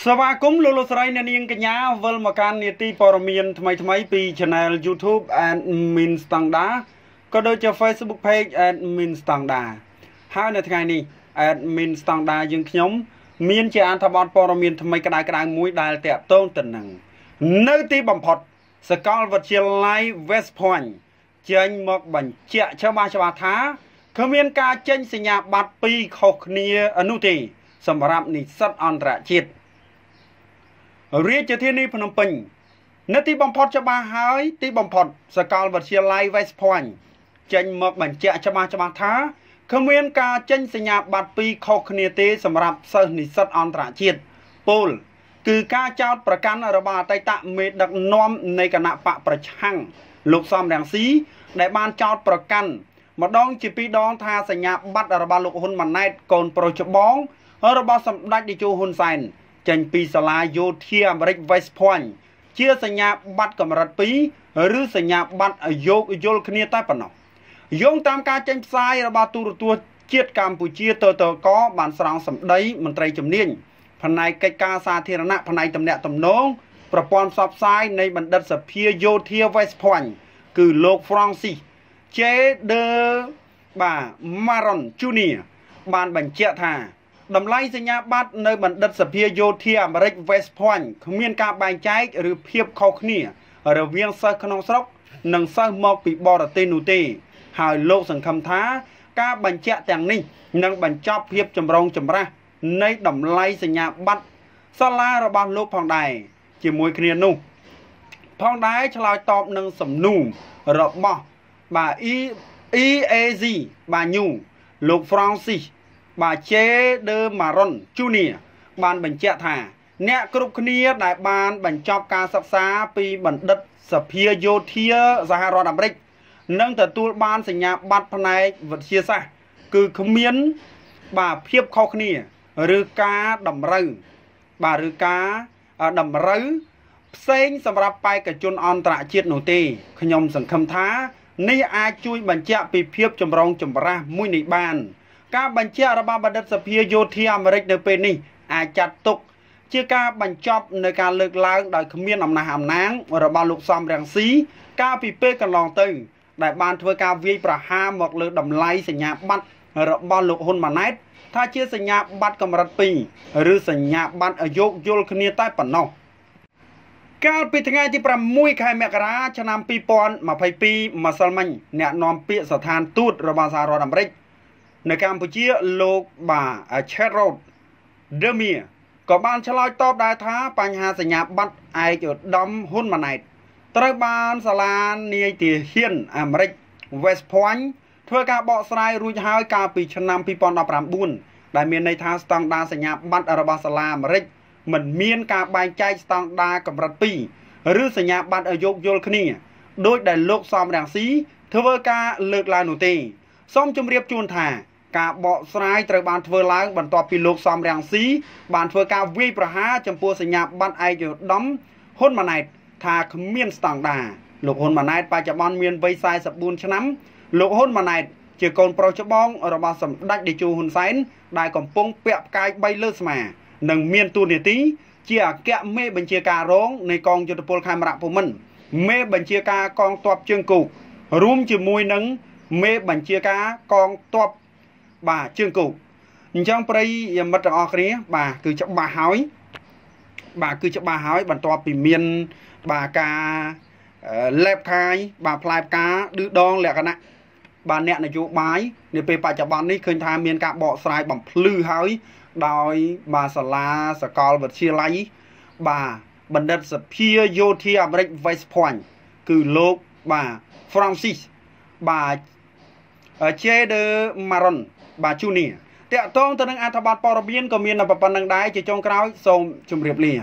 សវាគមន៍លោកលោកស្រីអ្នកនាងកញ្ញាវិលមកកាន់នីតិព័រមមានថ្មីថ្មីពី Channel YouTube Admin Standard ក៏ដូចជា Facebook Page Admin Standard ហើយនៅថ្ងៃនេះ Admin Standard យើងខ្ញុំ មានជាអត្ថបទព័ត៌មានថ្មីក្តៅក្តៅមួយដែលតាក់ទងទៅនឹងនៅទីបំផុតសកលវិទ្យាល័យ West Point ចេញមកបញ្ជាក់ច្បាស់ច្បាស់ថាគ្មានការចេញសញ្ញាបត្រពីរខុសគ្នានោះទេ សម្រាប់និស្សិតអន្តរជាតិ រាជធានីភ្នំពេញនៅទីបំផុតច្បាស់ហើយ ទីបំផុតសកលវិទ្យាល័យ West Point ចេញមកបញ្ជាក់ច្បាស់ច្បាស់ថាគ្មានការចេញសញ្ញាបត្រពីរខុសគ្នាទេសម្រាប់សិស្សនិស្សិតអន្តរជាតិពលគឺការចោទប្រកាន់របស់អតីតមេដឹកនាំនៃគណៈបកប្រឆាំងលោកសំរងស៊ីដែលបានចោទប្រកាន់ម្ដងជាពីរដងថាសញ្ញាបត្ររបស់លោកហ៊ុនម៉ាណែតកូនប្រុសច្បងរបស់សម្ដេចតេជោហ៊ុនសែន ចេញពីសាលាយោធាអាមេរិក West Point ជាសញ្ញាបត្រកម្រិត2ឬសញ្ញាបត្រយោគយល់គ្នាតែប៉ុណ្ណោះយោងតាមការចេញផ្សាយរបស់ទូរទស្សន៍ជាតិកម្ពុជាតតកបានស្រង់សម្ដីមន្ត្រីជំនាញផ្នែកកិច្ចការសាធារណៈផ្នែកតំណាក់តំណងប្រព័ន្ធផ្សព្វផ្សាយនៃបណ្ឌិតសភាយោធា West Point គឺលោក Francis J. De បាទ Maron Junior បានបញ្ជាក់ថា តម្លៃសញ្ញាបត្រនៅបណ្ឌិតសភាយោធាអាមេរិក West Point គ្មានការបែងចែកឬភាពខុសគ្នារវាងសិស្សក្នុងស្រុក និងសិស្សមកពីបរទេសនោះទេ ហើយលោកសង្ឃឹមថាការបញ្ជាក់ទាំងនេះនឹងបញ្ចប់ភាពចម្រូងចម្រាសនៃតម្លៃសញ្ញាបត្រសាលារបស់លោកផងដែរជាមួយគ្នានោះផងដែរឆ្លើយតបនឹងសំណួររបស់បាទ EAZ បាទញូលោក Francis បាទ J de Maron Junior បានបញ្ជាក់ថា អ្នកគ្រប់គ្នាដែលបាន បញ្ចប់ការសិក្សាពីបណ្ឌិតសភាយោធាសហរដ្ឋអាមេរិកនឹងទទួលបានសញ្ញាបត្រផ្នែកវិទ្យាសាស្ត្រគឺគ្មាន បាទភាពខុសគ្នាឬការតម្រូវបាទឬការតម្រូវផ្សេងសម្រាប់បេក្ខជនអន្តរជាតិនោះទេខ្ញុំសង្ឃឹមថា នេះអាចជួយបញ្ជាក់ពីភាពចម្រុងចម្រាសមួយនេះបាន ការបញ្ជាក់របស់បណ្ឌិតសភាយោធាអាមេរិកនៅពេលនេះអាចចាត់ទុក ជាការបញ្ចប់នៅការលើកឡើងដោយគ្មានអំណះអំណាង របស់លោកសំរងស៊ីកាលពីពេលកន្លងទៅ ដែលបានធ្វើការវាយប្រហារមកលើតម្លៃសញ្ញាបត្ររបស់លោកហ៊ុនម៉ាណែតថាជាសញ្ញាបត្រកម្រិត2ឬសញ្ញាបត្រយោគយល់គ្នាតែប៉ុណ្ណោះកាលពីថ្ងៃទី6ខែមករាឆ្នាំ2022ម្សិលមិញអ្នកនាំពាក្យស្ថានទូតរបស់សហរដ្ឋអាមេរិក នៅកម្ពុជាលោកបាទ Cherrod Demir ក៏បានឆ្លើយតបដែរថាបញ្ហាសញ្ញាបត្រឯកឧត្តមហ៊ុនម៉ាណែតត្រូវបានសាលានាយទាហានអាមេរិក West Point ធ្វើការបកស្រាយរួចហើយកាលពីឆ្នាំ2019ដែលមានន័យថាស្តង់ដារសញ្ញាបត្ររបស់សាលាអាមេរិកមិនមានការបែងចែកស្តង់ដារកម្រិត2ឬសញ្ញាបត្រយោគយល់គ្នាដោយដែលលោកសំរងស៊ីធ្វើការលើកឡើងនោះទេសូមជម្រាបជូនថា ការបកស្រាយត្រូវបានធ្វើឡើងបន្ទាប់ពីលោកសំរាំងស៊ីបានធ្វើការវាយប្រហារចំពោះសញ្ញាបត្រឯកឧត្តមហ៊ុនម៉ាណែតថាគ្មានស្តង់ដារលោកហ៊ុនម៉ាណែតបច្ចុប្បន្នមានវ័យ44ឆ្នាំលោកហ៊ុនម៉ាណែតជាកូនប្រុសច្បងរបស់សម្ដេចតេជោហ៊ុនសែនដែលកំពុងពាក់ផ្កាយ3លើស្មា និងមានតួនាទីជាអគ្គមេបញ្ជាការរងនៃកងយុទ្ធពលខេមរៈភូមិន្ទមេបញ្ជាការកងទ័ពជើងគោករួមជាមួយនឹងមេបញ្ជាការកងទ័ព បាទជើងគោកអញ្ចឹងប្រិយមិត្តទាំងអស់គ្នា បាទគឺច្បាស់ហើយបាទគឺច្បាស់ហើយបន្ទាប់ពីមានបាទការលេបខាយបាទផ្លែផ្កាឌឺដងលក្ខណៈបាទអ្នកនយោបាយនាពេលបច្ចុប្បន្ននេះឃើញថាមានការបកស្រាយបំភ្លឺហើយ ដោយបាទសាលាសកលវិទ្យាល័យបាទបណ្ឌិតសភាយោធាអាមេរិក West Point គឺលោកបាទ Francis បាទ J de Maron បាទជូនីតកតងទៅនឹងអត្ថបទព័ត៌មានក៏មានប៉ុណ្្នឹងដែរជាចុងក្រោយសូមជម្រាបលា